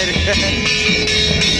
ride.